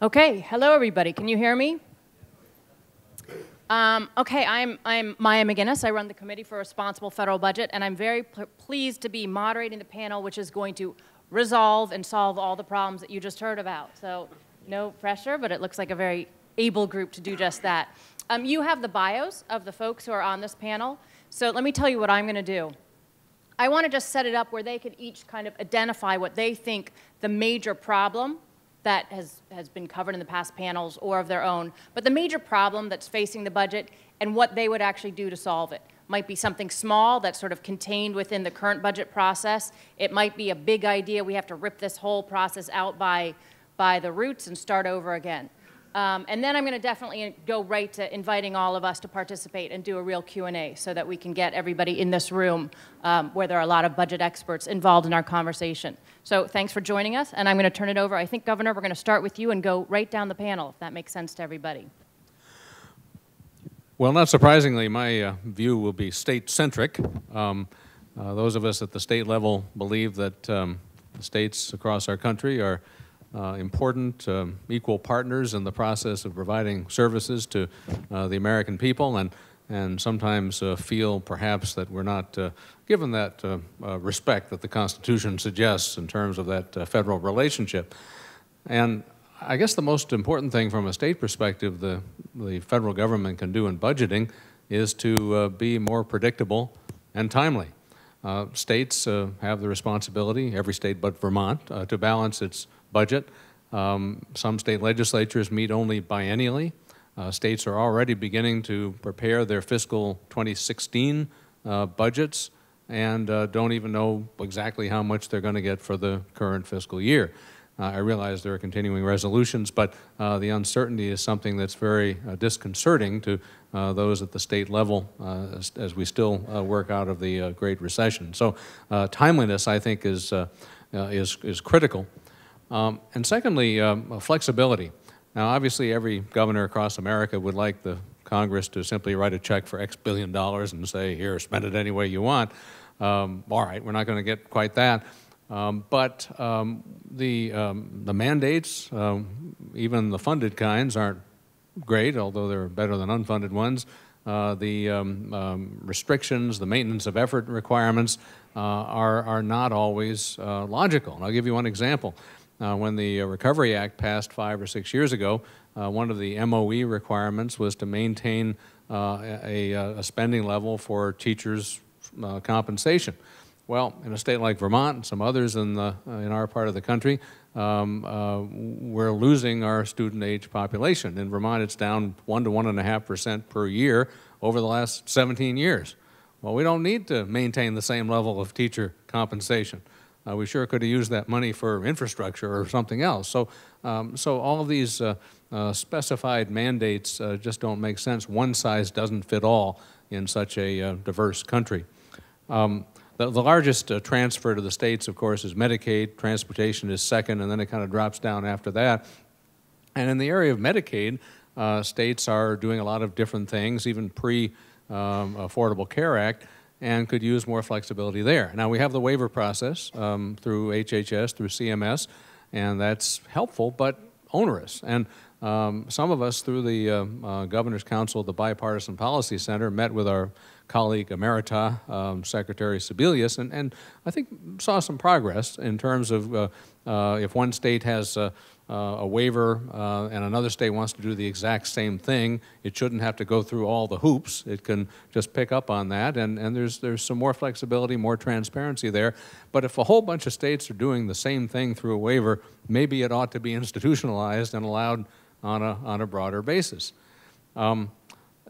Okay, hello everybody. Can you hear me? Um, okay, I'm, I'm Maya MacGuineas. I run the Committee for Responsible Federal Budget, and I'm very pleased to be moderating the panel, which is going to resolve and solve all the problems that you just heard about. So, no pressure, but it looks like a very able group to do just that. Um, you have the bios of the folks who are on this panel, so let me tell you what I'm going to do. I want to just set it up where they can each kind of identify what they think the major problem that has, has been covered in the past panels or of their own, but the major problem that's facing the budget and what they would actually do to solve it. Might be something small that's sort of contained within the current budget process. It might be a big idea. We have to rip this whole process out by, by the roots and start over again. Um, and then I'm going to definitely go right to inviting all of us to participate and do a real Q&A so that we can get everybody in this room um, where there are a lot of budget experts involved in our conversation. So thanks for joining us, and I'm going to turn it over. I think, Governor, we're going to start with you and go right down the panel, if that makes sense to everybody. Well, not surprisingly, my uh, view will be state-centric. Um, uh, those of us at the state level believe that um, states across our country are uh, important, um, equal partners in the process of providing services to uh, the American people and, and sometimes uh, feel perhaps that we're not uh, given that uh, uh, respect that the Constitution suggests in terms of that federal relationship. And I guess the most important thing from a state perspective the, the federal government can do in budgeting is to be more predictable and timely. States have the responsibility, every state but Vermont, to balance its budget. Um, some state legislatures meet only biennially. Uh, states are already beginning to prepare their fiscal 2016 uh, budgets and uh, don't even know exactly how much they're going to get for the current fiscal year. Uh, I realize there are continuing resolutions, but uh, the uncertainty is something that's very uh, disconcerting to those at the state level as, as, we still work out of the Great Recession. So timeliness, I think, is, is, is critical. Um, and secondly, um, flexibility. Now, obviously, every governor across America would like the Congress to simply write a check for X billion dollars and say, here, spend it any way you want. Um, all right, we're not going to get quite that. Um, but um, the, um, the mandates, um, even the funded kinds, aren't great, although they're better than unfunded ones. Uh, the restrictions, the maintenance of effort requirements uh, are, are not always uh, logical. And I'll give you one example. Uh, when the uh, Recovery Act passed five or six years ago, uh, one of the MOE requirements was to maintain a, a, spending level for teachers' compensation. Well, in a state like Vermont and some others in, the, in our part of the country, um, uh, we're losing our student age population. In Vermont, it's down 1 to 1.5% per year over the last 17 years. Well, we don't need to maintain the same level of teacher compensation. Uh, we sure could have used that money for infrastructure or something else. So, um, so all of these uh, uh, specified mandates uh, just don't make sense. One size doesn't fit all in such a uh, diverse country. Um, the, the, largest uh, transfer to the states, of course, is Medicaid. Transportation is second, and then it kind of drops down after that. And in the area of Medicaid, states are doing a lot of different things, even pre-Affordable um, Care Act and could use more flexibility there. Now we have the waiver process um, through HHS, through CMS, and that's helpful but onerous. And um, some of us through the uh, uh, Governor's Council, the Bipartisan Policy Center, met with our colleague Emerita, um, Secretary Sebelius, and, and I think saw some progress in terms of uh, uh if one state has uh, a waiver uh, and another state wants to do the exact same thing, it shouldn't have to go through all the hoops. It can just pick up on that, and, and there's, there's some more flexibility, more transparency there. But if a whole bunch of states are doing the same thing through a waiver, maybe it ought to be institutionalized and allowed on a, on a broader basis. Um,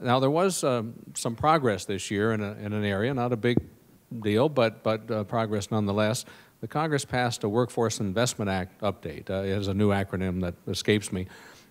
now, there was uh, some progress this year in, a, in an area, not a big deal, but, but uh, progress nonetheless the Congress passed a Workforce Investment Act update. Uh, it has a new acronym that escapes me.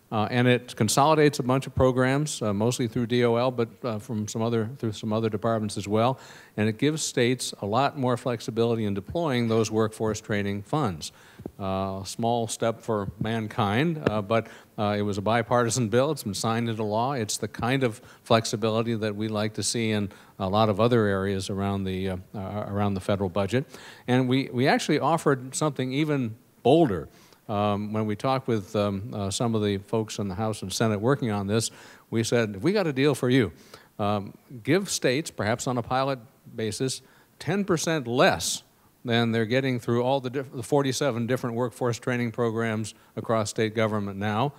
Uh, and it consolidates a bunch of programs, uh, mostly through DOL, but uh, from some other through some other departments as well. And it gives states a lot more flexibility in deploying those workforce training funds. Uh, a small step for mankind, uh, but uh, it was a bipartisan bill. It's been signed into law. It's the kind of flexibility that we like to see in a lot of other areas around the around the federal budget. And we we actually offered something even bolder um, when we talked with um, uh, some of the folks in the House and Senate working on this, we said, we got a deal for you. Um, give states, perhaps on a pilot basis, 10% less than they're getting through all the, the 47 different workforce training programs across state government now.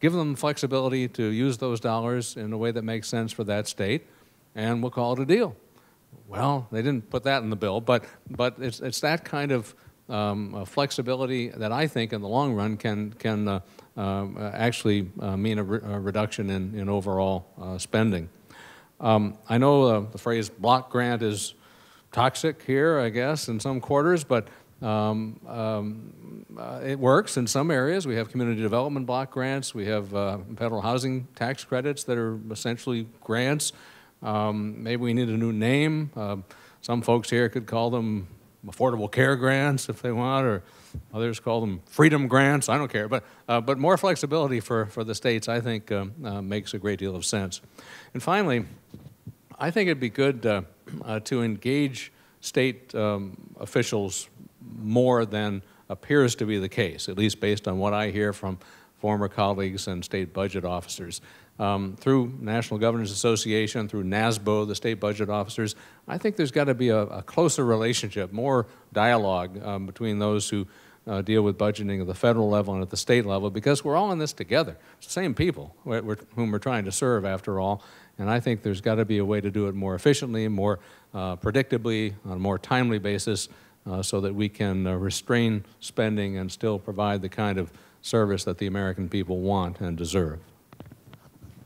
Give them flexibility to use those dollars in a way that makes sense for that state, and we'll call it a deal. Well, they didn't put that in the bill, but, but it's, it's that kind of um, uh, flexibility that I think in the long run can, can uh, uh, actually uh, mean a, re a, reduction in, in overall uh, spending. Um, I know the phrase block grant is toxic here, I guess, in some quarters, but um, um, it works in some areas. We have community development block grants. We have federal housing tax credits that are essentially grants. Um, maybe we need a new name. Some folks here could call them affordable care grants if they want, or others call them freedom grants. I don't care. But, uh, but more flexibility for, for the states, I think, uh, uh, makes a great deal of sense. And finally, I think it'd be good uh, uh, to engage state um, officials more than appears to be the case, at least based on what I hear from former colleagues and state budget officers. Um, through National Governors Association, through NASBO, the state budget officers, I think there's got to be a, a, closer relationship, more dialogue um, between those who uh, deal with budgeting at the federal level and at the state level because we're all in this together. It's the same people we're, we're, whom we're trying to serve after all. And I think there's got to be a way to do it more efficiently, more uh, predictably, on a more timely basis uh, so that we can uh, restrain spending and still provide the kind of service that the American people want and deserve.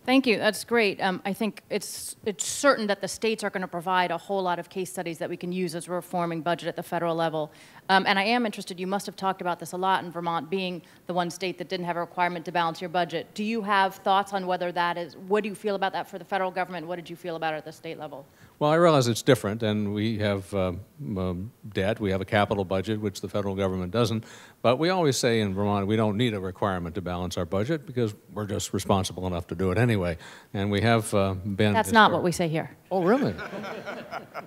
Thank you. That's great. Um, I think it's it's certain that the states are going to provide a whole lot of case studies that we can use as we're forming budget at the federal level. Um, and I am interested. You must have talked about this a lot in Vermont, being the one state that didn't have a requirement to balance your budget. Do you have thoughts on whether that is? What do you feel about that for the federal government? What did you feel about it at the state level? Well, I realize it's different, and we have um, um, debt. We have a capital budget, which the federal government doesn't. But we always say in Vermont we don't need a requirement to balance our budget because we're just responsible enough to do it anyway. And we have uh, been. That's not what we say here. Oh, really?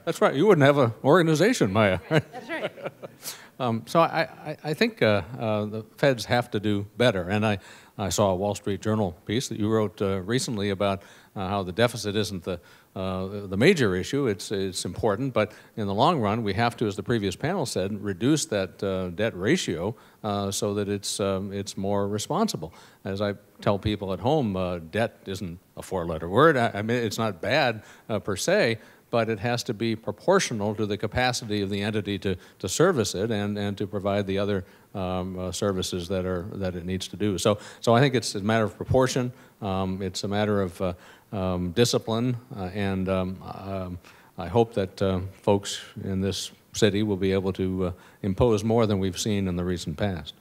That's right. You wouldn't have an organization, Maya. That's right. um, so I, I, I think uh, uh, the feds have to do better. And I, I saw a Wall Street Journal piece that you wrote uh, recently about uh, how the deficit isn't the uh, the major issue. It's, it's important, but in the long run, we have to, as the previous panel said, reduce that uh, debt ratio uh, so that it's, um, it's more responsible. As I tell people at home, uh, debt isn't a four-letter word. I, I, mean, it's not bad uh, per se, but it has to be proportional to the capacity of the entity to, to service it and, and to provide the other um, uh, services that, are, that it needs to do. So, so I think it's a matter of proportion. Um, it's a matter of uh, um, discipline, uh, and um, um, I hope that uh, folks in this city will be able to uh, impose more than we've seen in the recent past.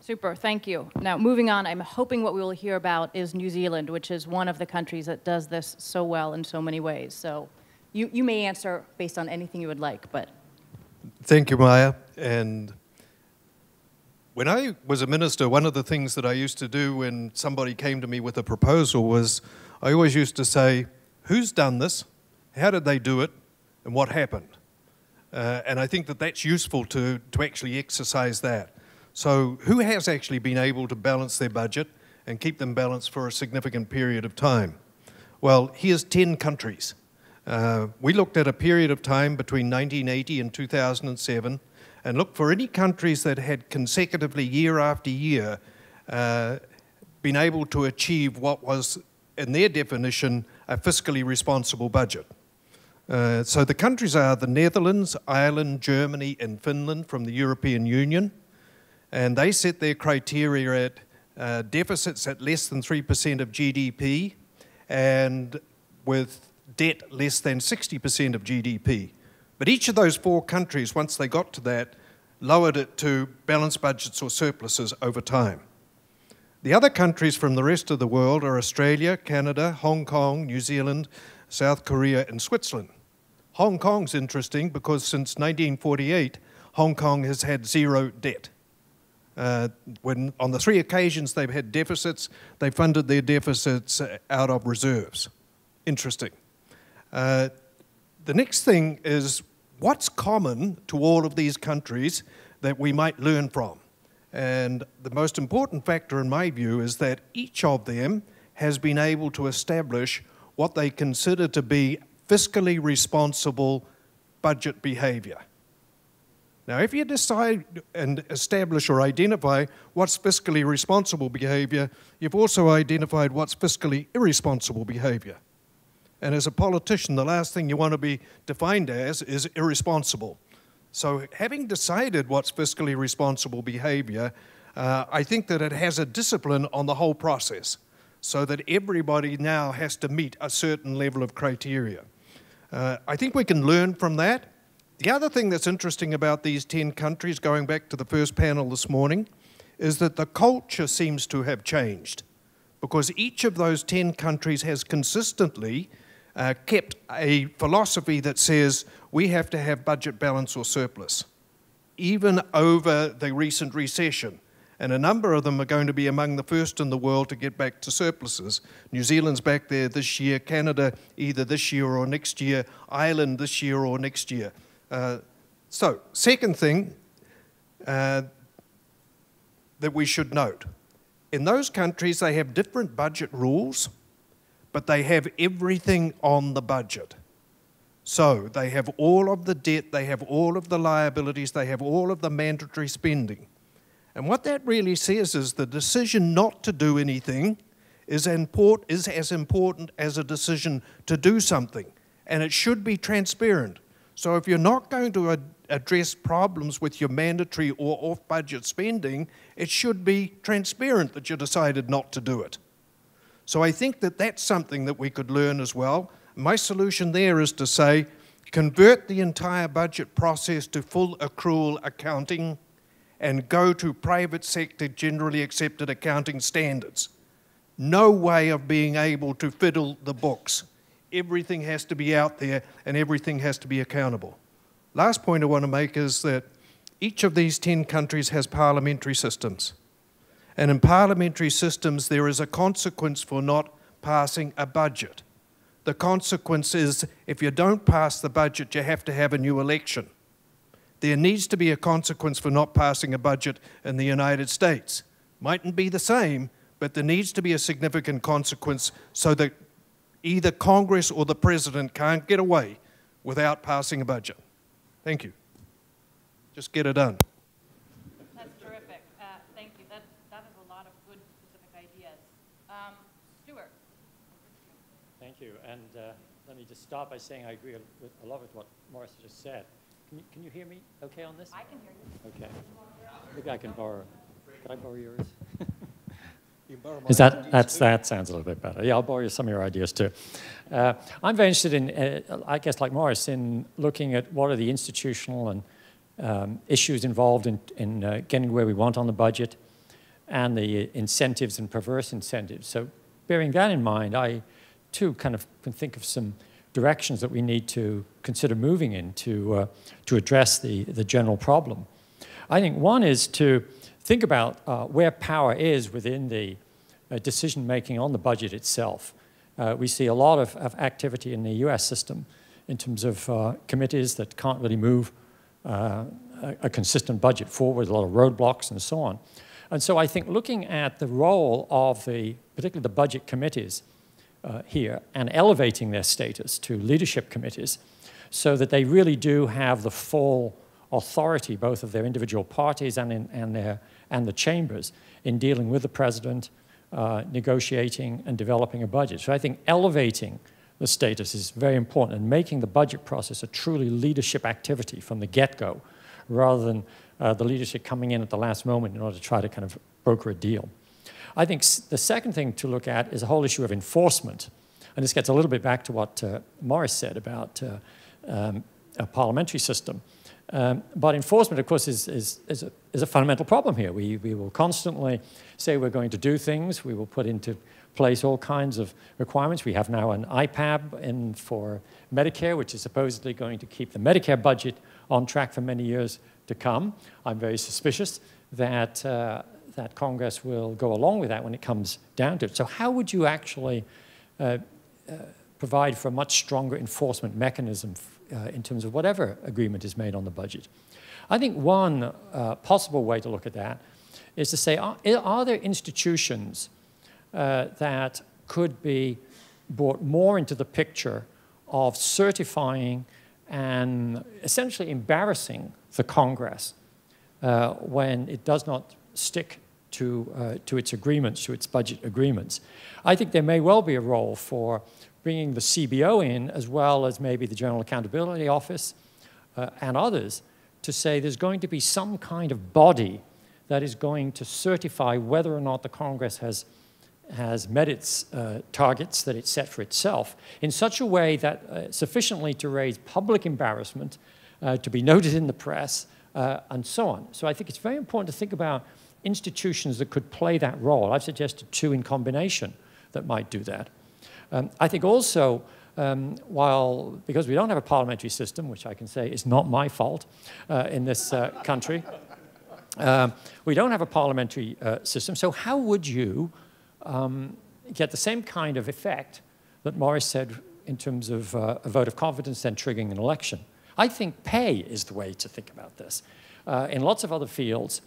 Super, thank you. Now, moving on, I'm hoping what we will hear about is New Zealand, which is one of the countries that does this so well in so many ways. So you, you may answer based on anything you would like, but. Thank you, Maya. And when I was a minister, one of the things that I used to do when somebody came to me with a proposal was I always used to say, who's done this? How did they do it? And what happened? Uh, and I think that that's useful to, to actually exercise that. So, who has actually been able to balance their budget and keep them balanced for a significant period of time? Well, here's 10 countries. Uh, we looked at a period of time between 1980 and 2007 and looked for any countries that had consecutively, year after year, uh, been able to achieve what was in their definition, a fiscally responsible budget. Uh, so the countries are the Netherlands, Ireland, Germany, and Finland from the European Union. And they set their criteria at uh, deficits at less than 3% of GDP and with debt less than 60% of GDP. But each of those four countries, once they got to that, lowered it to balanced budgets or surpluses over time. The other countries from the rest of the world are Australia, Canada, Hong Kong, New Zealand, South Korea, and Switzerland. Hong Kong's interesting because since 1948, Hong Kong has had zero debt. Uh, when on the three occasions they've had deficits, they funded their deficits uh, out of reserves. Interesting. Uh, the next thing is what's common to all of these countries that we might learn from? And the most important factor, in my view, is that each of them has been able to establish what they consider to be fiscally responsible budget behavior. Now, if you decide and establish or identify what's fiscally responsible behavior, you've also identified what's fiscally irresponsible behavior. And as a politician, the last thing you want to be defined as is irresponsible. So, having decided what's fiscally responsible behavior, uh, I think that it has a discipline on the whole process so that everybody now has to meet a certain level of criteria. Uh, I think we can learn from that. The other thing that's interesting about these 10 countries, going back to the first panel this morning, is that the culture seems to have changed because each of those 10 countries has consistently uh, kept a philosophy that says we have to have budget balance or surplus, even over the recent recession and a number of them are going to be among the first in the world to get back to surpluses. New Zealand's back there this year, Canada either this year or next year, Ireland this year or next year. Uh, so, second thing uh, that we should note in those countries, they have different budget rules, but they have everything on the budget. So, they have all of the debt, they have all of the liabilities, they have all of the mandatory spending. And what that really says is the decision not to do anything is, import, is as important as a decision to do something. And it should be transparent. So if you're not going to ad- address problems with your mandatory or off budget spending, it should be transparent that you decided not to do it. So I think that that's something that we could learn as well. My solution there is to say convert the entire budget process to full accrual accounting and go to private sector generally accepted accounting standards. No way of being able to fiddle the books. Everything has to be out there and everything has to be accountable. Last point I want to make is that each of these 10 countries has parliamentary systems. And in parliamentary systems, there is a consequence for not passing a budget. The consequence is if you don't pass the budget, you have to have a new election. There needs to be a consequence for not passing a budget in the United States. Mightn't be the same, but there needs to be a significant consequence so that either Congress or the President can't get away without passing a budget. Thank you. Just get it done. That's terrific. Uh, thank you. That, that is a lot of good specific ideas. Um, Stuart. Thank you. And uh, let me just start by saying I agree with a lot with what Maurice just said. Can you, can you hear me okay on this? I can hear you. Okay. Maybe I can borrow. Can I borrow yours? Is that, that's, that sounds a little bit better. Yeah, I'll borrow you some of your ideas too. Uh, I'm very interested in, uh, I guess like Maurice, in looking at what are the institutional and um, issues involved in, in uh, getting where we want on the budget and the incentives and perverse incentives. So bearing that in mind, I too kind of can think of some directions that we need to consider moving in to, uh, to address the, the general problem. I think one is to think about uh, where power is within the uh, decision making on the budget itself. Uh, we see a lot of, of, activity in the US system in terms of uh, committees that can't really move uh, a, a consistent budget forward, a lot of roadblocks and so on. And so I think looking at the role of the, particularly the budget committees, uh, here and elevating their status to leadership committees so that they really do have the full authority, both of their individual parties and, in, and, their, and the chambers, in dealing with the president, uh, negotiating and developing a budget. So I think elevating the status is very important and making the budget process a truly leadership activity from the get-go rather than uh, the leadership coming in at the last moment in order to try to kind of broker a deal. I think the second thing to look at is the whole issue of enforcement. And this gets a little bit back to what uh, Maurice said about uh, um, a parliamentary system. Um, but enforcement, of course, is, is, is, a, is, a, fundamental problem here. We, we will constantly say we're going to do things. We will put into place all kinds of requirements. We have now an IPAB in for Medicare, which is supposedly going to keep the Medicare budget on track for many years to come. I'm very suspicious that uh, that Congress will go along with that when it comes down to it. So how would you actually uh, uh, provide for a much stronger enforcement mechanism uh, in terms of whatever agreement is made on the budget? I think one uh, possible way to look at that is to say, are, are there institutions uh, that could be brought more into the picture of certifying and essentially embarrassing the Congress uh, when it does not stick to, uh, to its agreements, to its budget agreements. I think there may well be a role for bringing the CBO in, as well as maybe the General Accountability Office uh, and others, to say there's going to be some kind of body that is going to certify whether or not the Congress has, has met its uh, targets that it set for itself in such a way that uh, sufficiently to raise public embarrassment, uh, to be noted in the press, uh, and so on. So I think it's very important to think about institutions that could play that role. I've suggested two in combination that might do that. Um, I think also, um, while, because we don't have a parliamentary system, which I can say is not my fault uh, in this uh, country, um, we don't have a parliamentary uh, system, so how would you um, get the same kind of effect that Maurice said in terms of uh, a vote of confidence then triggering an election? I think pay is the way to think about this. Uh, in lots of other fields,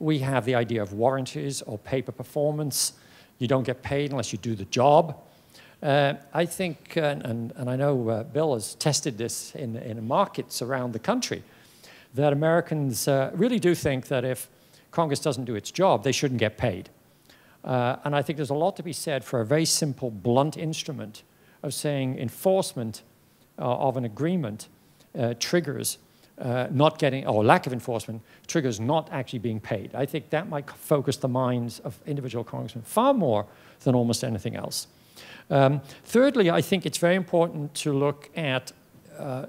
we have the idea of warranties or paper performance. You don't get paid unless you do the job. Uh, I think, and, and I know uh, Bill has tested this in, in markets around the country, that Americans uh, really do think that if Congress doesn't do its job, they shouldn't get paid. Uh, and I think there's a lot to be said for a very simple, blunt instrument of saying enforcement uh, of an agreement triggers uh, not getting, or lack of enforcement, triggers not actually being paid. I think that might focus the minds of individual congressmen far more than almost anything else. Um, thirdly, I think it's very important to look at uh,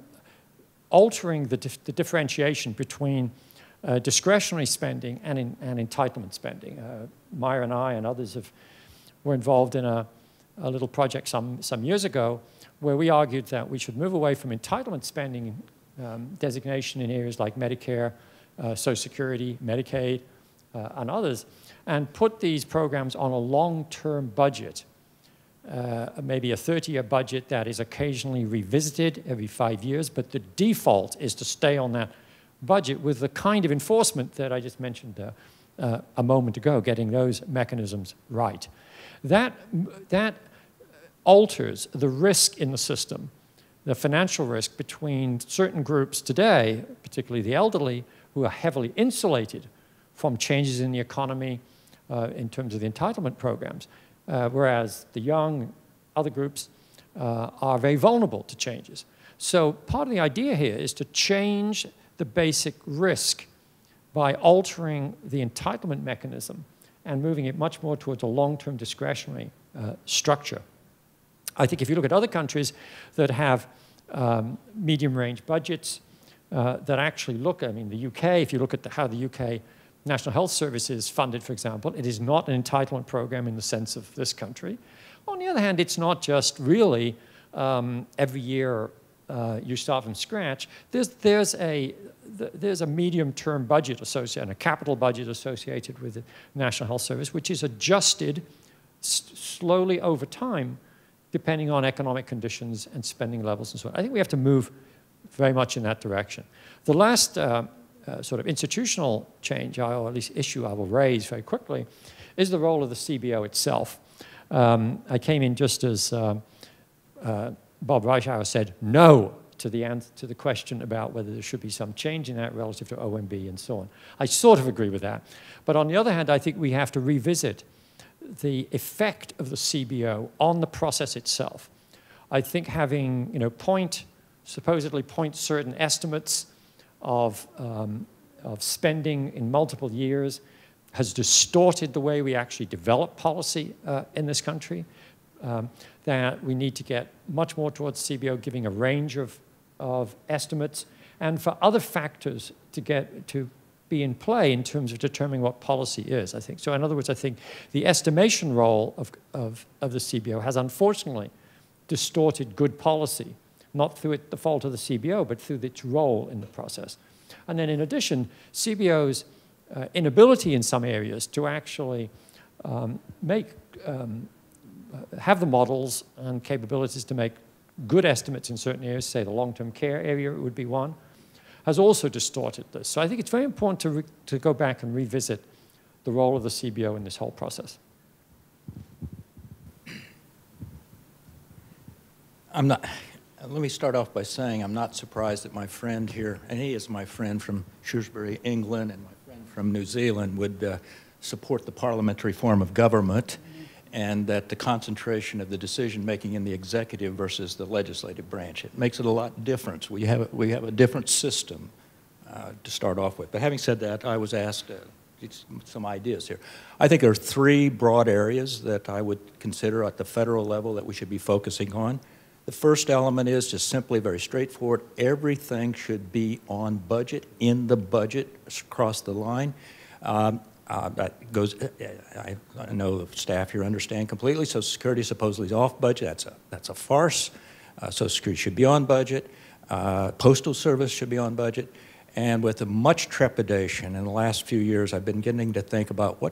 altering the, dif the, differentiation between uh, discretionary spending and, in, and entitlement spending. Uh, Maya and I and others have, were involved in a, a little project some, some years ago where we argued that we should move away from entitlement spending um, designation in areas like Medicare, uh, Social Security, Medicaid, uh, and others, and put these programs on a long-term budget, uh, maybe a 30-year budget that is occasionally revisited every five years, but the default is to stay on that budget with the kind of enforcement that I just mentioned uh, a moment ago, getting those mechanisms right. That, that alters the risk in the system the financial risk between certain groups today, particularly the elderly, who are heavily insulated from changes in the economy uh, in terms of the entitlement programs, uh, whereas the young, other groups, uh, are very vulnerable to changes. So part of the idea here is to change the basic risk by altering the entitlement mechanism and moving it much more towards a long-term discretionary uh, structure. I think if you look at other countries that have um, medium-range budgets uh, that actually look, I mean, the UK, if you look at the, how the UK National Health Service is funded, for example, it is not an entitlement program in the sense of this country. On the other hand, it's not just really um, every year uh, you start from scratch. There's, there's a, there's a medium-term budget associated, and a capital budget associated with the National Health Service, which is adjusted slowly over time depending on economic conditions and spending levels and so on. I think we have to move very much in that direction. The last uh, uh, sort of institutional change, or at least issue I will raise very quickly, is the role of the CBO itself. Um, I came in just as uh, uh Bob Reischauer said no to the, to the question about whether there should be some change in that relative to OMB and so on. I sort of agree with that. But on the other hand, I think we have to revisit the effect of the CBO on the process itself. I think having, you know, point, supposedly point certain estimates of, um, of spending in multiple years has distorted the way we actually develop policy uh, in this country. Um, that we need to get much more towards CBO, giving a range of, of estimates, and for other factors to get to be in play in terms of determining what policy is, I think. So in other words, I think the estimation role of, of, of the CBO has unfortunately distorted good policy, not through it, the fault of the CBO, but through its role in the process. And then in addition, CBO's uh, inability in some areas to actually um, make, um, uh, have the models and capabilities to make good estimates in certain areas, say the long-term care area would be one, has also distorted this. So I think it's very important to, to go back and revisit the role of the CBO in this whole process. I'm not, let me start off by saying I'm not surprised that my friend here, and he is my friend from Shrewsbury, England, and my friend from New Zealand, would uh, support the parliamentary form of government and that the concentration of the decision making in the executive versus the legislative branch. It makes it a lot different. We have, a, we have a different system uh, to start off with. But having said that, I was asked uh, some ideas here. I think there are three broad areas that I would consider at the federal level that we should be focusing on. The first element is just simply very straightforward. Everything should be on budget, in the budget, across the line. Um, uh, that goes, I, I, know the staff here understand completely. Social Security supposedly is off budget. That's a, that's a farce. Uh, Social Security should be on budget. Uh, Postal Service should be on budget. And with much trepidation in the last few years, I've been getting to think about what,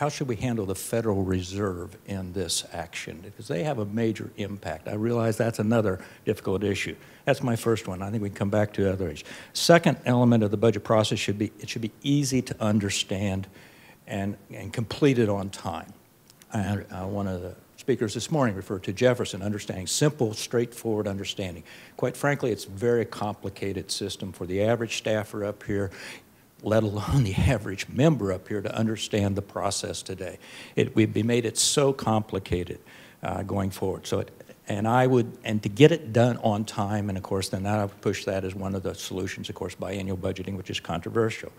how should we handle the Federal Reserve in this action? Because they have a major impact. I realize that's another difficult issue. That's my first one. I think we can come back to other issues. Second element of the budget process should be it should be easy to understand and, and completed on time. I, uh, one of the speakers this morning referred to Jefferson, understanding simple, straightforward understanding. Quite frankly, it's a very complicated system for the average staffer up here, let alone the average member up here to understand the process today. It, we've made it so complicated uh, going forward. So it, and I would, and to get it done on time, and of course, then I would push that as one of the solutions, of course, biennial budgeting, which is controversial.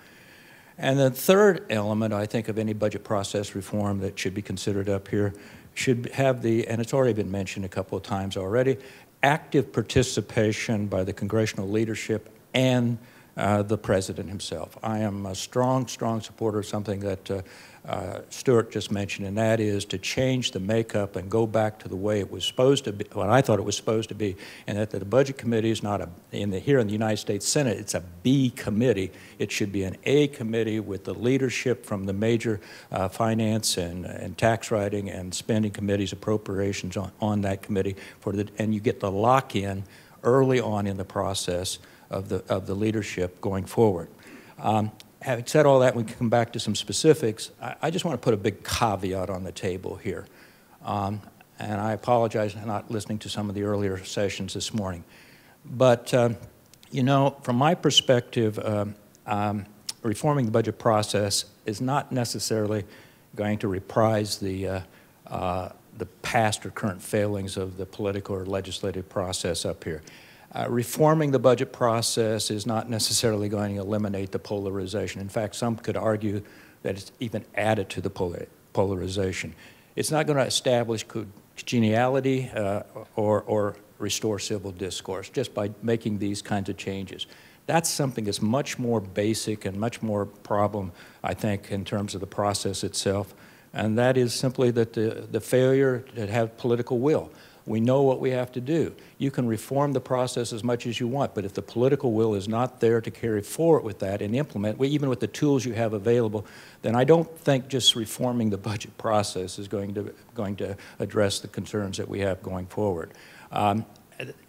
And the third element, I think, of any budget process reform that should be considered up here should have the, and it's already been mentioned a couple of times already, active participation by the congressional leadership and uh, the president himself. I am a strong, strong supporter of something that uh, uh, Stuart just mentioned, and that is to change the makeup and go back to the way it was supposed to be, what I thought it was supposed to be, and that the Budget Committee is not a, in the, here in the United States Senate, it's a B committee. It should be an A committee with the leadership from the major uh, finance and, and tax writing and spending committees, appropriations on, on that committee, for the, and you get the lock-in early on in the process of the, of the leadership going forward. Um, having said all that, we can come back to some specifics. I, I, just want to put a big caveat on the table here. Um, and I apologize for not listening to some of the earlier sessions this morning. But, uh, you know, from my perspective, uh, um, reforming the budget process is not necessarily going to reprise the, uh, uh the past or current failings of the political or legislative process up here. Uh, reforming the budget process is not necessarily going to eliminate the polarization. In fact, some could argue that it's even added to the polar polarization. It's not going to establish congeniality uh, or, or restore civil discourse just by making these kinds of changes. That's something that's much more basic and much more problem, I think, in terms of the process itself. And that is simply that the, the failure to have political will. We know what we have to do. You can reform the process as much as you want, but if the political will is not there to carry forward with that and implement, even with the tools you have available, then I don't think just reforming the budget process is going to, going to address the concerns that we have going forward. Um,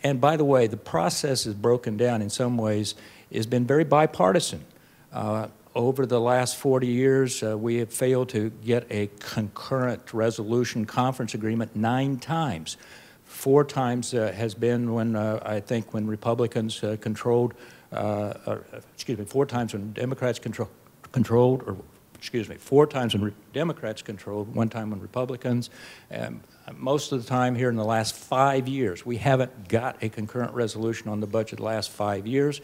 and by the way, the process is broken down in some ways, has been very bipartisan. Uh, over the last 40 years, uh, we have failed to get a concurrent resolution conference agreement nine times. Four times uh, has been when uh, I think when Republicans uh, controlled, uh, or, excuse me, four times when Democrats control, controlled, or excuse me, four times when Democrats controlled, one time when Republicans. Most of the time here in the last five years, we haven't got a concurrent resolution on the budget the last five years.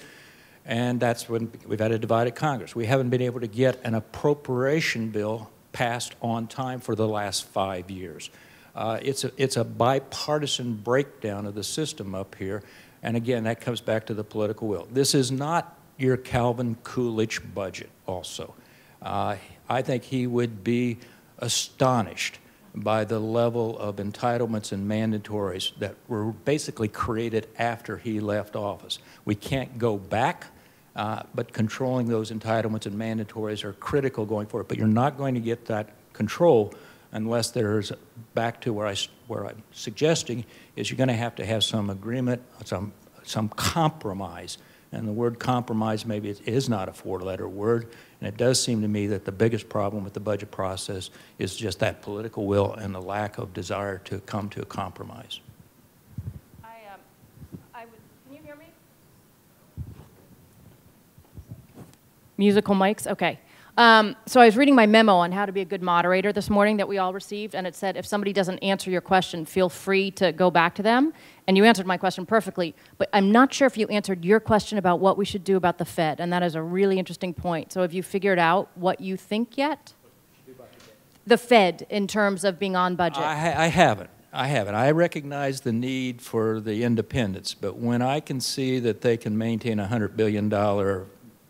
And that's when we've had a divided Congress. We haven't been able to get an appropriation bill passed on time for the last five years. Uh, it's, a, it's a bipartisan breakdown of the system up here. And again, that comes back to the political will. This is not your Calvin Coolidge budget, also. Uh, I think he would be astonished by the level of entitlements and mandatories that were basically created after he left office. We can't go back, uh, but controlling those entitlements and mandatories are critical going forward. But you're not going to get that control unless there's back to where, I, where I'm suggesting is you're going to have to have some agreement, some, some compromise. And the word compromise maybe it is not a four-letter word. And it does seem to me that the biggest problem with the budget process is just that political will and the lack of desire to come to a compromise. I, um, I would, can you hear me? Musical mics, okay. Um, so I was reading my memo on how to be a good moderator this morning that we all received, and it said if somebody doesn't answer your question, feel free to go back to them. And you answered my question perfectly, but I'm not sure if you answered your question about what we should do about the Fed, and that is a really interesting point. So have you figured out what you think yet? The Fed, in terms of being on budget. I, I haven't. I haven't. I recognize the need for the independence, but when I can see that they can maintain a $100 billion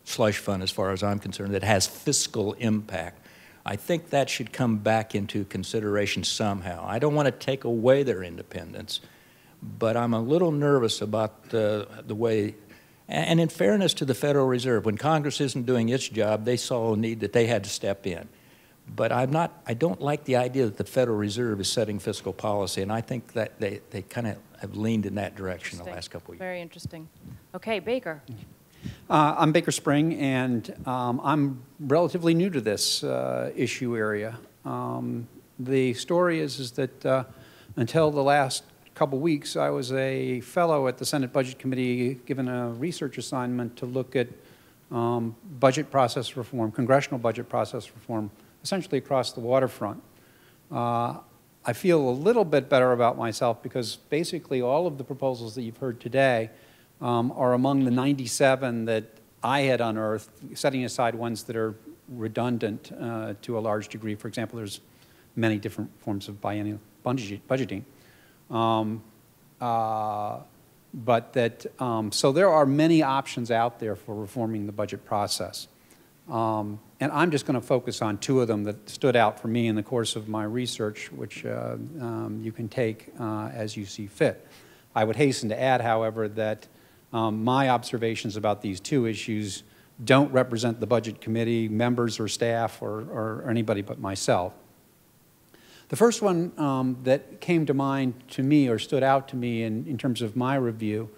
slush fund, as far as I'm concerned, that has fiscal impact, I think that should come back into consideration somehow. I don't want to take away their independence, but I'm a little nervous about the, the way. And in fairness to the Federal Reserve, when Congress isn't doing its job, they saw a need that they had to step in. But I'm not, I don't like the idea that the Federal Reserve is setting fiscal policy, and I think that they, they kind of have leaned in that direction the last couple of years. Very interesting. Okay, Baker. Mm-hmm. Uh, I'm Baker Spring, and um, I'm relatively new to this uh, issue area. Um, the story is, is that uh, until the last couple weeks, I was a fellow at the Senate Budget Committee given a research assignment to look at um, budget process reform, congressional budget process reform, essentially across the waterfront. Uh, I feel a little bit better about myself because basically all of the proposals that you've heard today um, are among the 97 that I had unearthed, setting aside ones that are redundant uh, to a large degree. For example, there's many different forms of biennial budgeting. Um, uh, but that, um, so there are many options out there for reforming the budget process. Um, and I'm just going to focus on two of them that stood out for me in the course of my research, which uh, um, you can take uh, as you see fit. I would hasten to add, however, that um, my observations about these two issues don't represent the Budget Committee members or staff or, or anybody but myself. The first one um, that came to mind to me or stood out to me in, in terms of my review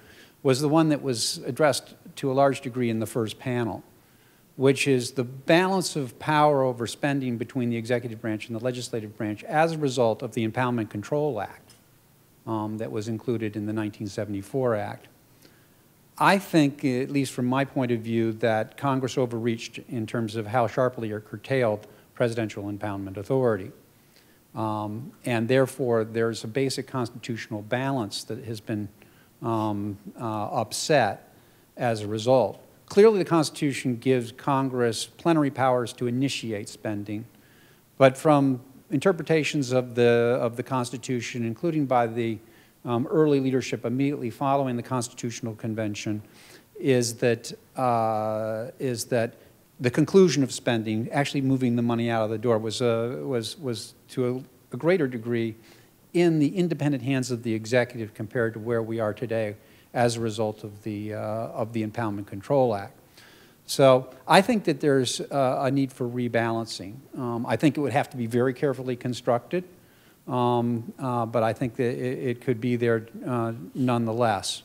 was the one that was addressed to a large degree in the first panel, which is the balance of power over spending between the executive branch and the legislative branch as a result of the Impoundment Control Act um, that was included in the 1974 Act. I think, at least from my point of view, that Congress overreached in terms of how sharply it curtailed presidential impoundment authority. Um, and therefore, there's a basic constitutional balance that has been um, uh, upset as a result. Clearly, the Constitution gives Congress plenary powers to initiate spending, but from interpretations of the, of the Constitution, including by the um, early leadership immediately following the Constitutional Convention, is that, uh, is that the conclusion of spending, actually moving the money out of the door, was, uh, was, was to a, a greater degree in the independent hands of the executive compared to where we are today as a result of the, uh, of the Impoundment Control Act. So I think that there's uh, a need for rebalancing. Um, I think it would have to be very carefully constructed, um, uh, but I think that it, it could be there uh, nonetheless.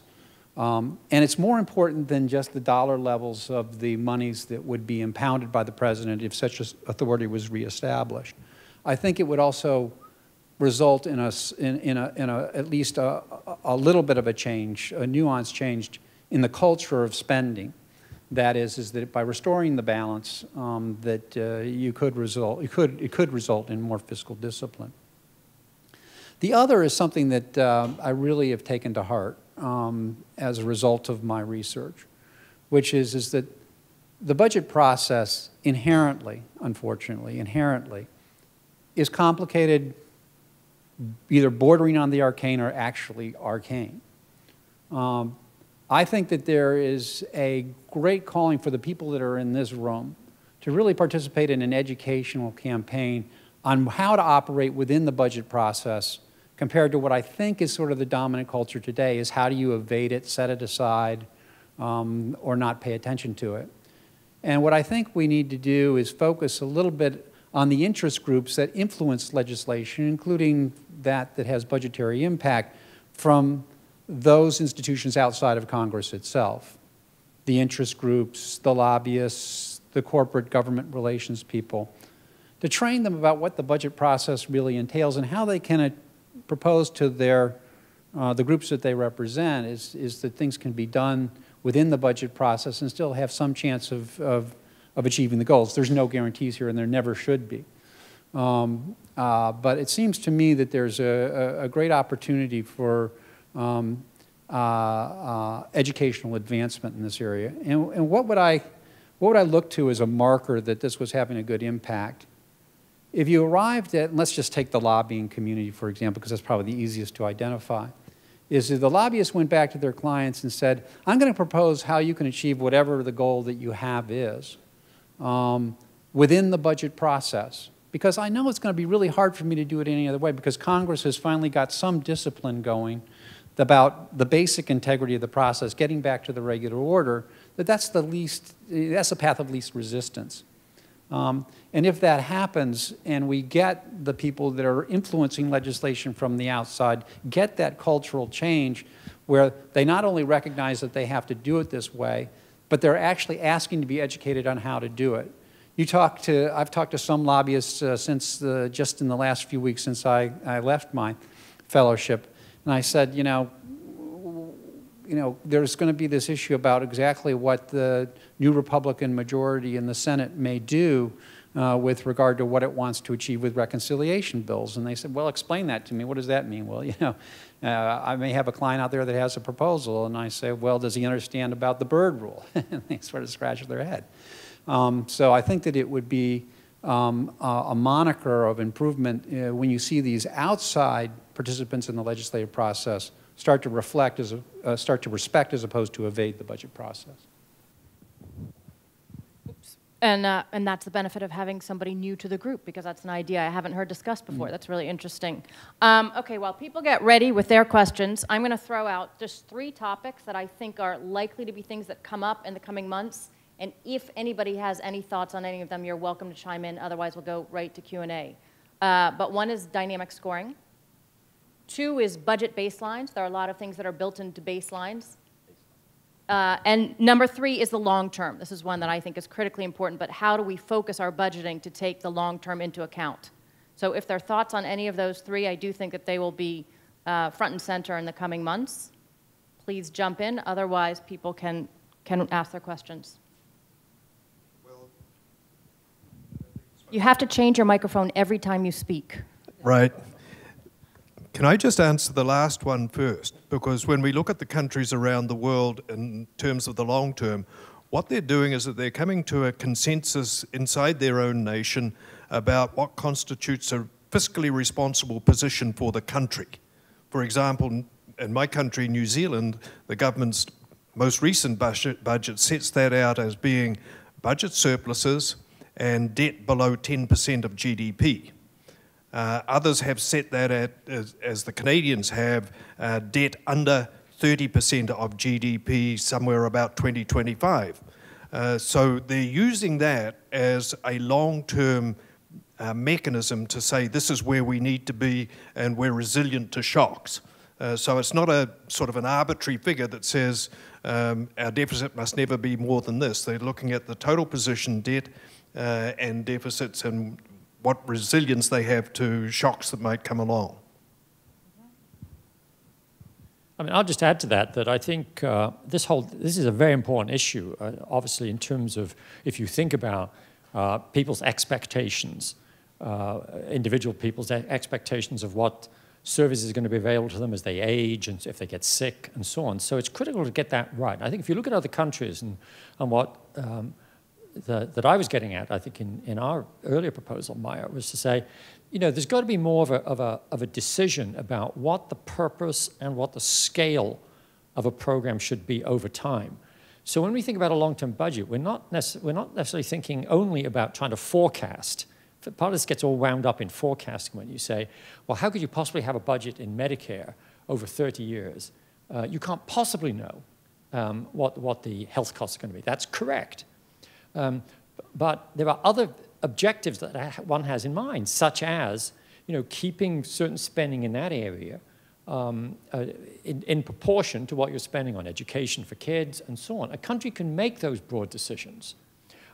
Um, and it's more important than just the dollar levels of the monies that would be impounded by the president if such authority was reestablished. I think it would also result in, a, in, in, a, in a, at least a, a little bit of a change, a nuance change in the culture of spending. That is, is that by restoring the balance, um, that uh, you could result, it could, it could result in more fiscal discipline. The other is something that uh, I really have taken to heart um, as a result of my research, which is, is that the budget process inherently, unfortunately, inherently, is complicated, either bordering on the arcane or actually arcane. Um, I think that there is a great calling for the people that are in this room to really participate in an educational campaign on how to operate within the budget process compared to what I think is sort of the dominant culture today is how do you evade it, set it aside, um, or not pay attention to it. And what I think we need to do is focus a little bit on the interest groups that influence legislation, including that that has budgetary impact, from those institutions outside of Congress itself. The interest groups, the lobbyists, the corporate government relations people, to train them about what the budget process really entails and how they can propose to their, uh, the groups that they represent is, is that things can be done within the budget process and still have some chance of, of, of achieving the goals. There's no guarantees here, and there never should be. Um, uh, but it seems to me that there's a, a great opportunity for um, uh, uh, educational advancement in this area. And, and what, would I, what would I look to as a marker that this was having a good impact? If you arrived at, let's just take the lobbying community, for example, because that's probably the easiest to identify, is that the lobbyists went back to their clients and said, I'm going to propose how you can achieve whatever the goal that you have is um, within the budget process. Because I know it's going to be really hard for me to do it any other way because Congress has finally got some discipline going about the basic integrity of the process, getting back to the regular order, that that's the least, that's the path of least resistance. Um, and if that happens and we get the people that are influencing legislation from the outside, get that cultural change where they not only recognize that they have to do it this way, but they're actually asking to be educated on how to do it. You talk to, I've talked to some lobbyists uh, since the, just in the last few weeks since I, I left my fellowship, and I said, you know, you know, there's going to be this issue about exactly what the new Republican majority in the Senate may do uh, with regard to what it wants to achieve with reconciliation bills. And they said, well, explain that to me. What does that mean? Well, you know, uh, I may have a client out there that has a proposal, and I say, well, does he understand about the Byrd rule? and they sort of scratch their head. Um, so I think that it would be um, a, a, moniker of improvement uh, when you see these outside participants in the legislative process start to reflect as a, uh, start to respect as opposed to evade the budget process. And, uh, and that's the benefit of having somebody new to the group because that's an idea I haven't heard discussed before. Mm. That's really interesting. Um, okay, while people get ready with their questions, I'm going to throw out just three topics that I think are likely to be things that come up in the coming months. And if anybody has any thoughts on any of them, you're welcome to chime in. Otherwise, we'll go right to Q&A. Uh, but one is dynamic scoring. Two is budget baselines. There are a lot of things that are built into baselines. Uh, and number three is the long term. This is one that I think is critically important, but how do we focus our budgeting to take the long term into account? So if there are thoughts on any of those three, I do think that they will be uh, front and center in the coming months. Please jump in, otherwise people can, can ask their questions. You have to change your microphone every time you speak. Right. Can I just answer the last one first? Because when we look at the countries around the world in terms of the long term, what they're doing is that they're coming to a consensus inside their own nation about what constitutes a fiscally responsible position for the country. For example, in my country, New Zealand, the government's most recent budget, sets that out as being budget surpluses and debt below 10% of GDP. Uh, others have set that at, as, as the Canadians have, uh, debt under 30% of GDP somewhere about 2025. Uh, so they're using that as a long-term uh, mechanism to say this is where we need to be and we're resilient to shocks. Uh, so it's not a sort of an arbitrary figure that says um, our deficit must never be more than this. They're looking at the total position debt uh, and deficits and what resilience they have to shocks that might come along. I mean, I'll just add to that that I think uh, this whole this is a very important issue. Uh, obviously, in terms of if you think about uh, people's expectations, uh, individual people's expectations of what service is going to be available to them as they age and if they get sick and so on. So it's critical to get that right. I think if you look at other countries and, and what um, the, that I was getting at, I think, in, in our earlier proposal, Maya, was to say, you know, there's got to be more of a, of, a, of a decision about what the purpose and what the scale of a program should be over time. So when we think about a long-term budget, we're not, we're not necessarily thinking only about trying to forecast. Part of this gets all wound up in forecasting when you say, well, how could you possibly have a budget in Medicare over 30 years? Uh, you can't possibly know um, what, what the health costs are going to be. That's correct. Um, but there are other objectives that one has in mind, such as you know, keeping certain spending in that area um, uh, in, in, proportion to what you're spending on education for kids and so on. A country can make those broad decisions.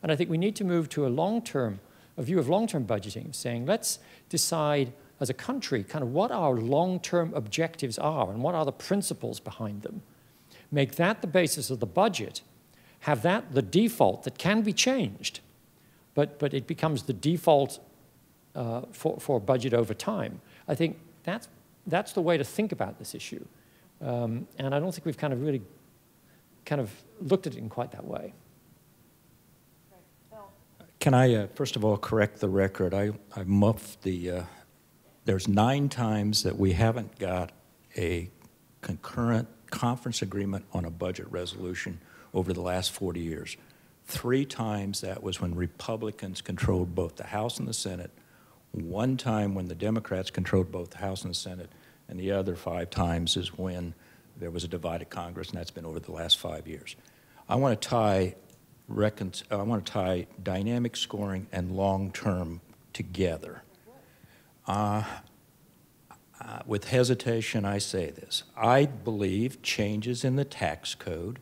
And I think we need to move to a long-term, a view of long-term budgeting, saying let's decide as a country kind of what our long-term objectives are and what are the principles behind them. Make that the basis of the budget, have that the default that can be changed, but, but it becomes the default uh, for, for budget over time. I think that's, that's the way to think about this issue. Um, and I don't think we've kind of really kind of looked at it in quite that way. Can I, uh, first of all, correct the record? I, I muffed the, uh, there's nine times that we haven't got a concurrent conference agreement on a budget resolution over the last 40 years. Three times that was when Republicans controlled both the House and the Senate. One time when the Democrats controlled both the House and the Senate, and the other five times is when there was a divided Congress, and that's been over the last five years. I want to tie, recon- I want to tie dynamic scoring and long-term together. Uh, uh, with hesitation, I say this. I believe changes in the tax code,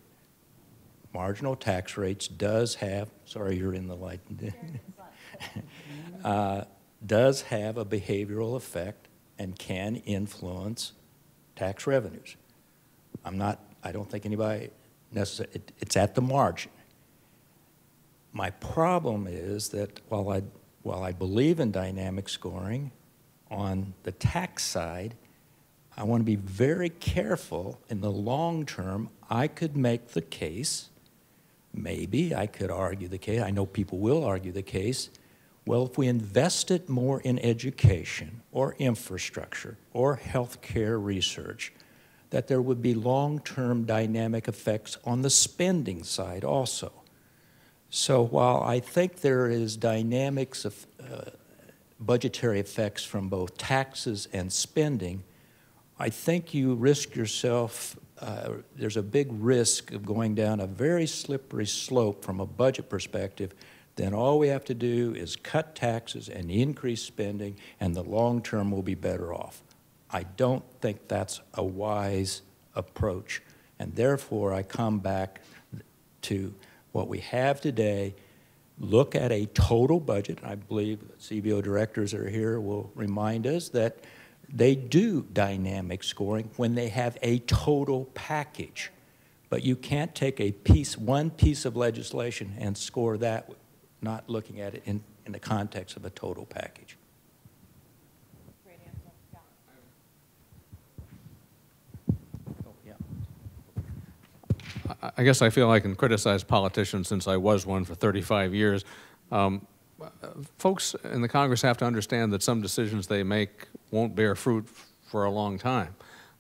marginal tax rates, does have, sorry, you're in the light, uh, does have a behavioral effect and can influence tax revenues. I'm not, I don't think anybody necessarily, it, it's at the margin. My problem is that while I, while I believe in dynamic scoring, on the tax side, I want to be very careful in the long term. I could make the case, maybe I could argue the case, I know people will argue the case. Well, if we invested more in education or infrastructure or healthcare research, that there would be long term dynamic effects on the spending side also. So while I think there is dynamics of uh, budgetary effects from both taxes and spending, I think you risk yourself, uh, there's a big risk of going down a very slippery slope from a budget perspective. Then all we have to do is cut taxes and increase spending, and the long term will be better off. I don't think that's a wise approach. And therefore, I come back to what we have today look at a total budget. I believe CBO directors are here will remind us that they do dynamic scoring when they have a total package. But you can't take a piece, one piece of legislation and score that, not looking at it in, in the context of a total package. I guess I feel I can criticize politicians since I was one for 35 years. Um, folks in the Congress have to understand that some decisions they make won't bear fruit for a long time.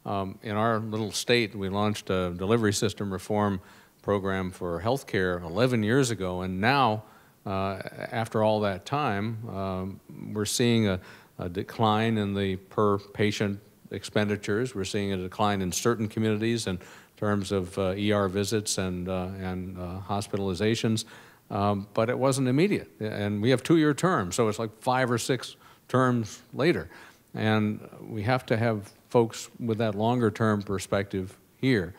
Um, in our little state, we launched a delivery system reform program for health care 11 years ago, and now, uh, after all that time, um, we're seeing a, a decline in the per patient expenditures. We're seeing a decline in certain communities in terms of uh, ER visits and, uh, and uh, hospitalizations, um, but it wasn't immediate. And we have two-year terms, so it's like five or six terms later. And we have to have folks with that longer-term perspective here.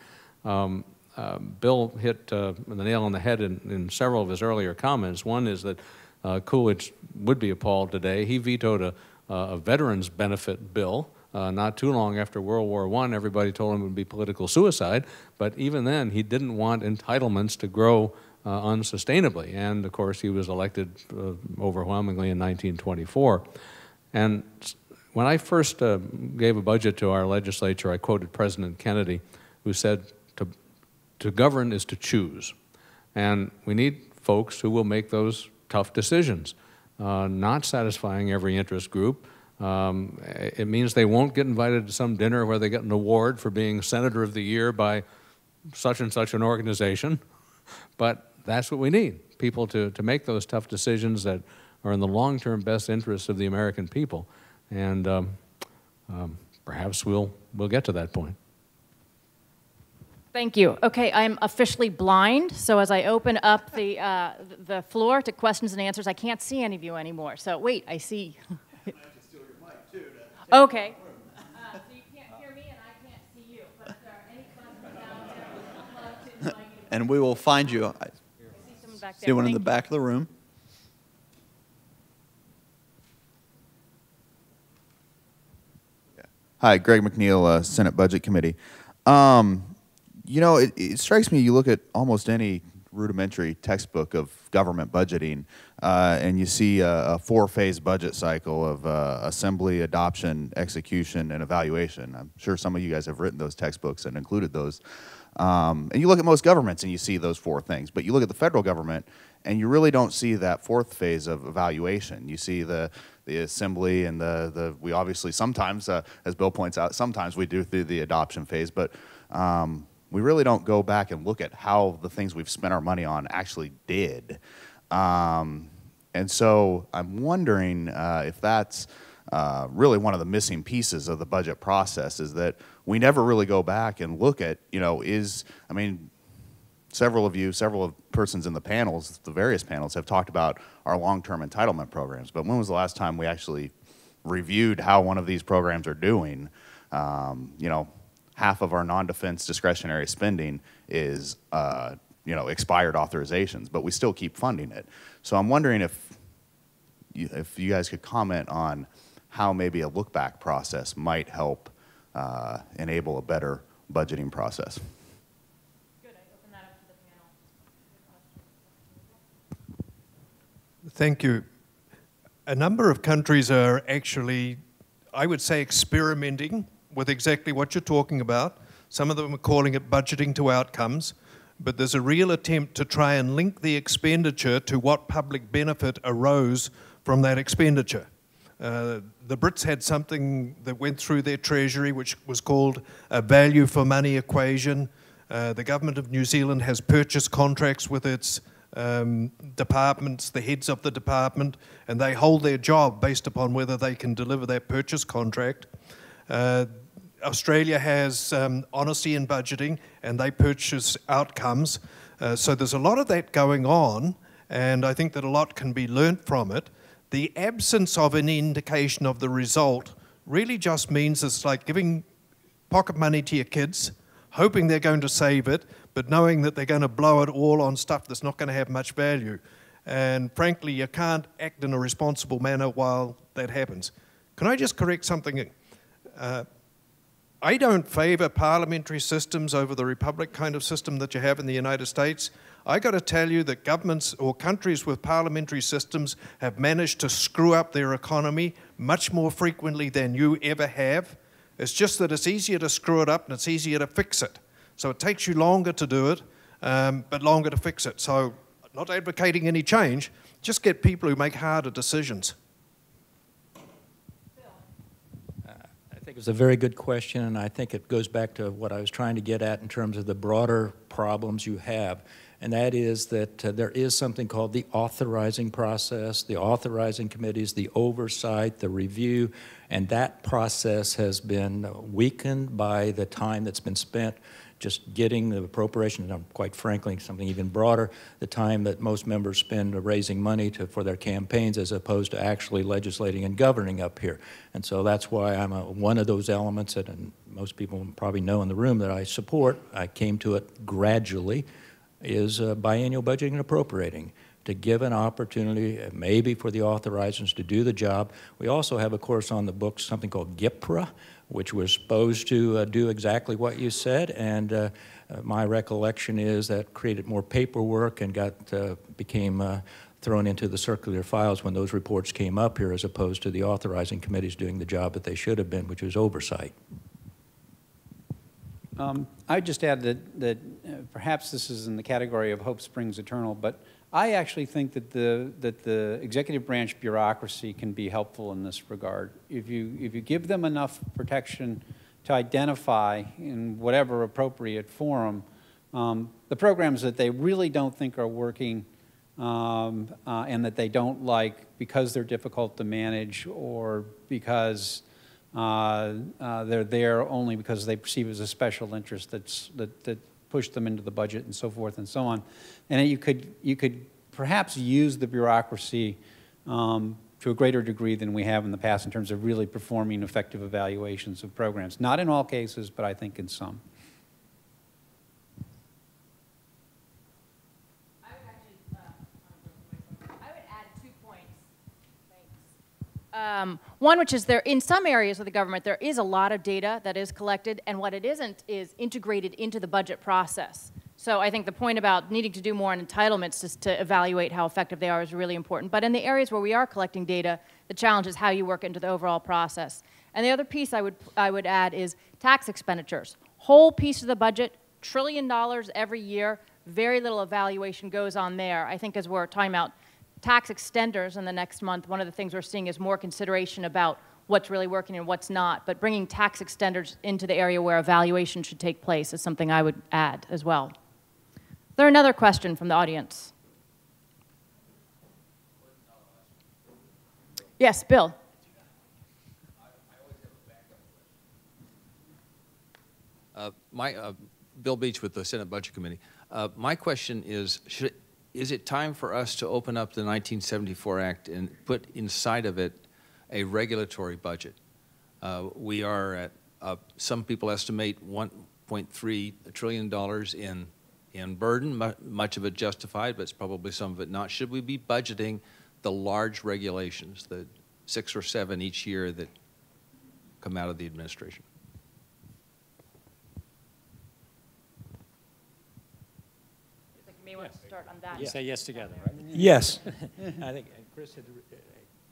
Um, uh, Bill hit uh, the nail on the head in, in, several of his earlier comments. One is that uh, Coolidge would be appalled today. He vetoed a, a veterans benefit bill uh, not too long after World War I, everybody told him it would be political suicide, but even then, he didn't want entitlements to grow uh, unsustainably. And of course, he was elected uh, overwhelmingly in 1924. And when I first uh, gave a budget to our legislature, I quoted President Kennedy, who said, to, to govern is to choose. And we need folks who will make those tough decisions, uh, not satisfying every interest group, um, it means they won't get invited to some dinner where they get an award for being Senator of the Year by such and such an organization. But that's what we need people to, to make those tough decisions that are in the long term best interests of the American people. And um, um, perhaps we'll, we'll get to that point. Thank you. Okay, I'm officially blind, so as I open up the, uh, the floor to questions and answers, I can't see any of you anymore. So wait, I see. Okay. Uh, so you can't hear me and I can't see you, but if there are any questions down there, we'd love to invite you. and we will find you. I see someone back back there. See one in the you. back of the room? Hi, Greg McNeil, uh, Senate Budget Committee. Um, you know, it, it strikes me you look at almost any rudimentary textbook of government budgeting, uh, and you see a, a four-phase budget cycle of uh, assembly, adoption, execution, and evaluation. I'm sure some of you guys have written those textbooks and included those. Um, and you look at most governments and you see those four things, but you look at the federal government and you really don't see that fourth phase of evaluation. You see the the assembly and the the we obviously sometimes, uh, as Bill points out, sometimes we do through the adoption phase, but um, we really don't go back and look at how the things we've spent our money on actually did. Um, and so I'm wondering uh, if that's uh, really one of the missing pieces of the budget process is that we never really go back and look at, you know, is, I mean, several of you, several of persons in the panels, the various panels, have talked about our long-term entitlement programs. But when was the last time we actually reviewed how one of these programs are doing? Um, you know, half of our non-defense discretionary spending is, uh, you know, expired authorizations, but we still keep funding it. So I'm wondering if if you guys could comment on how maybe a look-back process might help uh, enable a better budgeting process. Good, I open that up to the panel. Thank you. A number of countries are actually, I would say, experimenting with exactly what you're talking about. Some of them are calling it budgeting to outcomes, but there's a real attempt to try and link the expenditure to what public benefit arose from that expenditure. Uh, the Brits had something that went through their treasury which was called a value for money equation. Uh, the government of New Zealand has purchase contracts with its um, departments, the heads of the department, and they hold their job based upon whether they can deliver that purchase contract. Uh, Australia has um, honesty in budgeting and they purchase outcomes. Uh, so there's a lot of that going on, and I think that a lot can be learnt from it. The absence of an indication of the result really just means it's like giving pocket money to your kids, hoping they're going to save it, but knowing that they're going to blow it all on stuff that's not going to have much value. And frankly, you can't act in a responsible manner while that happens. Can I just correct something? Uh, I don't favor parliamentary systems over the republic kind of system that you have in the United States. I got to tell you that governments or countries with parliamentary systems have managed to screw up their economy much more frequently than you ever have. It's just that it's easier to screw it up and it's easier to fix it. So it takes you longer to do it, um, but longer to fix it. So, not advocating any change, just get people who make harder decisions. I think it's a very good question, and I think it goes back to what I was trying to get at in terms of the broader problems you have. And that is that uh, there is something called the authorizing process, the authorizing committees, the oversight, the review, and that process has been weakened by the time that's been spent just getting the appropriation, and quite frankly, something even broader, the time that most members spend raising money to, for their campaigns as opposed to actually legislating and governing up here. And so that's why I'm a, one of those elements that, and most people probably know in the room that I support, I came to it gradually, is uh, biennial budgeting and appropriating to give an opportunity, uh, maybe for the authorizers to do the job. We also have, of course, on the books something called GPRA, which was supposed to uh, do exactly what you said, and uh, uh, my recollection is that created more paperwork and got uh, became thrown into the circular files when those reports came up here, as opposed to the authorizing committees doing the job that they should have been, which was oversight. Um, I'd just add that, that uh, perhaps this is in the category of hope springs eternal, but I actually think that the, that the executive branch bureaucracy can be helpful in this regard. If you, if you give them enough protection to identify in whatever appropriate forum um, the programs that they really don't think are working um, uh, and that they don't like because they're difficult to manage or because uh, uh, they're there only because they perceive it as a special interest that's, that, that push them into the budget and so forth and so on. And you could, you could perhaps use the bureaucracy um, to a greater degree than we have in the past in terms of really performing effective evaluations of programs. Not in all cases, but I think in some. I would actually uh, Um, one, which is there, in some areas of the government, there is a lot of data that is collected, and what it isn't is integrated into the budget process. So I think the point about needing to do more on entitlements just to evaluate how effective they are is really important. But in the areas where we are collecting data, the challenge is how you work into the overall process. And the other piece I would, I would add is tax expenditures. Whole piece of the budget, trillion dollars every year, very little evaluation goes on there. I think as we're talking about tax extenders in the next month, one of the things we're seeing is more consideration about what's really working and what's not. But bringing tax extenders into the area where evaluation should take place is something I would add as well. Is there another question from the audience? Yes, Bill. Uh, My, uh, Bill Beach with the Senate Budget Committee. Uh, My question is, should, is it time for us to open up the 1974 Act and put inside of it a regulatory budget? Uh, We are at, uh, some people estimate 1.3 trillion dollars in, in burden, mu- much of it justified, but it's probably some of it not. Should we be budgeting the large regulations, the six or seven each year that come out of the administration? You may want to start on that. You say yes together, right? Yes. I think, Chris had, uh,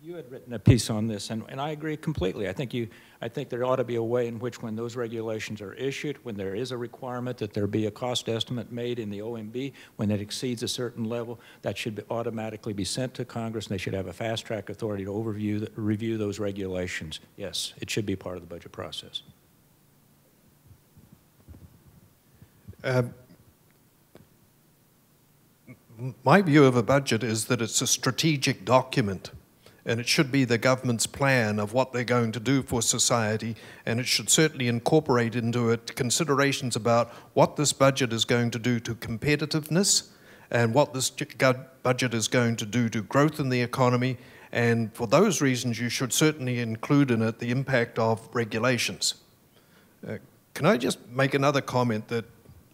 you had written a piece on this, and, and I agree completely. I think you, I think there ought to be a way in which when those regulations are issued, when there is a requirement that there be a cost estimate made in the OMB, when it exceeds a certain level, that should be automatically be sent to Congress, and they should have a fast-track authority to overview, the- review those regulations. Yes, it should be part of the budget process. Um, m- my view of a budget is that it's a strategic document and it should be the government's plan of what they're going to do for society and it should certainly incorporate into it considerations about what this budget is going to do to competitiveness and what this budget is going to do to growth in the economy and for those reasons you should certainly include in it the impact of regulations. Uh, can I just make another comment that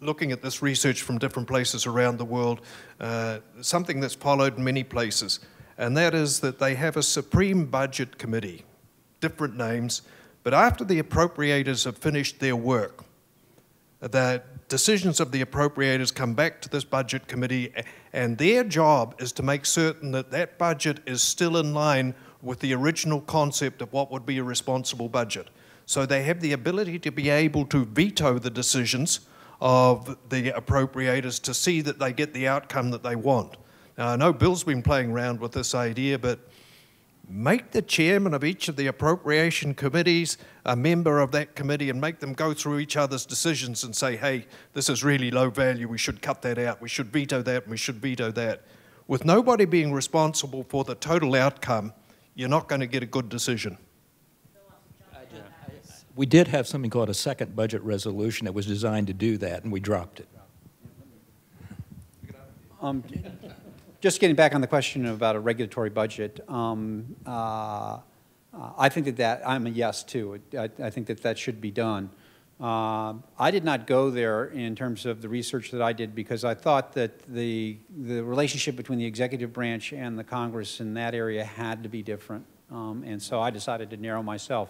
looking at this research from different places around the world, uh, something that's followed in many places, and that is that they have a Supreme Budget Committee, different names, but after the appropriators have finished their work, the decisions of the appropriators come back to this budget committee, and their job is to make certain that that budget is still in line with the original concept of what would be a responsible budget. So they have the ability to be able to veto the decisions of the appropriators to see that they get the outcome that they want. Now, I know Bill's been playing around with this idea, but make the chairman of each of the appropriation committees a member of that committee and make them go through each other's decisions and say, hey, this is really low value, we should cut that out, we should veto that, we should veto that. With nobody being responsible for the total outcome, you're not going to get a good decision. We did have something called a second budget resolution that was designed to do that, and we dropped it. Um, Just getting back on the question about a regulatory budget, um, uh, uh, I think that that, I'm a yes too. I, I think that that should be done. Um, I did not go there in terms of the research that I did because I thought that the, the relationship between the executive branch and the Congress in that area had to be different. Um, And so I decided to narrow myself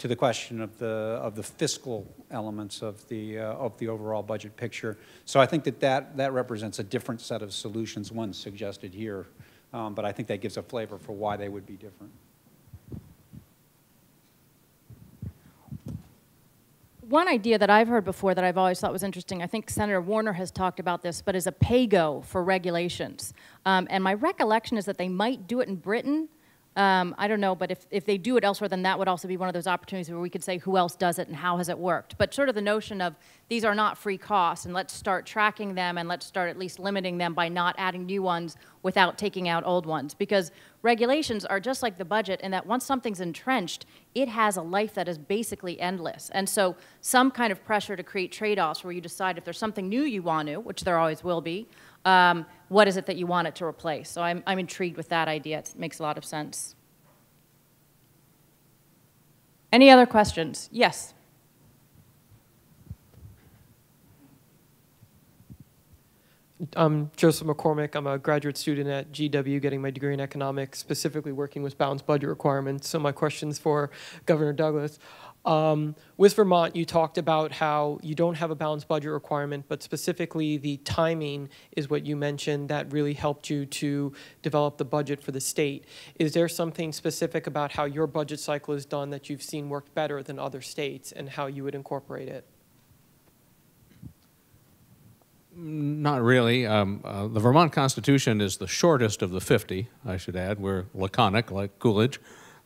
to the question of the, of the fiscal elements of the, uh, of the overall budget picture. So I think that that, that represents a different set of solutions, one suggested here, Um, but I think that gives a flavor for why they would be different. One idea that I've heard before that I've always thought was interesting, I think Senator Warner has talked about this, but is a pay-go for regulations. Um, and my recollection is that they might do it in Britain. Um, I don't know, but if, if they do it elsewhere, then that would also be one of those opportunities where we could say who else does it and how has it worked. But sort of the notion of these are not free costs, and let's start tracking them and let's start at least limiting them by not adding new ones without taking out old ones. Because regulations are just like the budget in that once something's entrenched, it has a life that is basically endless. And so some kind of pressure to create trade-offs where you decide if there's something new you want to, which there always will be, um, what is it that you want it to replace? So I'm, I'm intrigued with that idea. It makes a lot of sense. Any other questions? Yes. I'm Joseph McCormick. I'm a graduate student at GW getting my degree in economics, specifically working with balanced budget requirements. So my question's for Governor Douglas. Um, with Vermont, you talked about how you don't have a balanced budget requirement, but specifically the timing is what you mentioned that really helped you to develop the budget for the state. Is there something specific about how your budget cycle is done that you've seen worked better than other states and how you would incorporate it? Not really. Um, uh, the Vermont Constitution is the shortest of the 50, I should add. We're laconic, like Coolidge,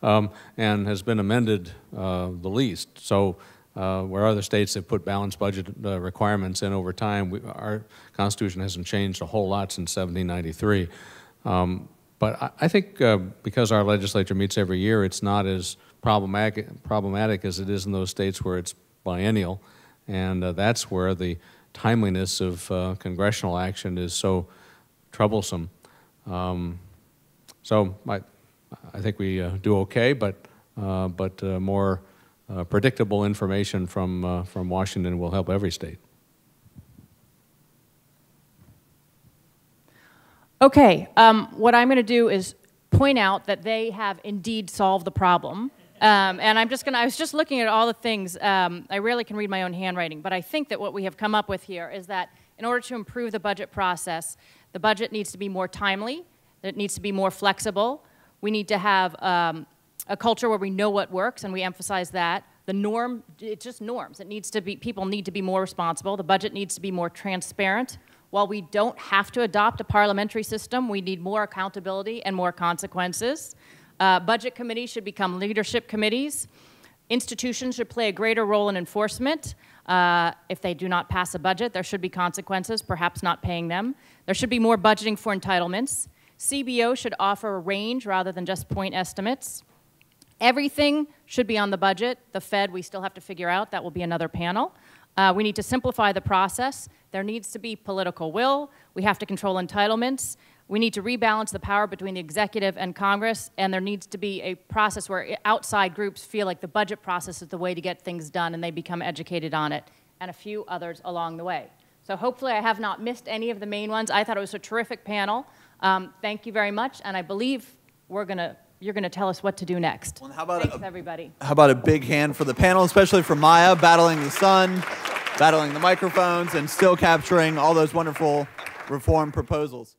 um, and has been amended uh, the least. So, uh, where other states have put balanced budget uh, requirements in over time, we, our Constitution hasn't changed a whole lot since 1793. Um, but I, I think uh, because our legislature meets every year, it's not as problematic, problematic as it is in those states where it's biennial, and uh, that's where the timeliness of uh, congressional action is so troublesome. Um, so I, I think we uh, do okay, but, uh, but uh, more predictable information from, from Washington will help every state. Okay, um, what I'm going to do is point out that they have indeed solved the problem. Um, and I'm just going to, I was just looking at all the things. Um, I rarely can read my own handwriting, but I think that what we have come up with here is that in order to improve the budget process, the budget needs to be more timely, that it needs to be more flexible. We need to have um, a culture where we know what works, and we emphasize that. The norm, it's just norms. It needs to be, people need to be more responsible. The budget needs to be more transparent. While we don't have to adopt a parliamentary system, we need more accountability and more consequences. Uh, budget committees should become leadership committees. Institutions should play a greater role in enforcement. Uh, if they do not pass a budget, there should be consequences, perhaps not paying them. There should be more budgeting for entitlements. CBO should offer a range rather than just point estimates. Everything should be on the budget. The Fed, we still have to figure out. That will be another panel. Uh, we need to simplify the process. There needs to be political will. We have to control entitlements. We need to rebalance the power between the executive and Congress, and there needs to be a process where outside groups feel like the budget process is the way to get things done and they become educated on it, and a few others along the way. So hopefully I have not missed any of the main ones. I thought it was a terrific panel. Um, thank you very much, and I believe we're gonna, you're going to tell us what to do next. Well, how about Thanks, a- everybody. How about a big hand for the panel, especially for Maya, battling the sun, battling the microphones, and still capturing all those wonderful reform proposals.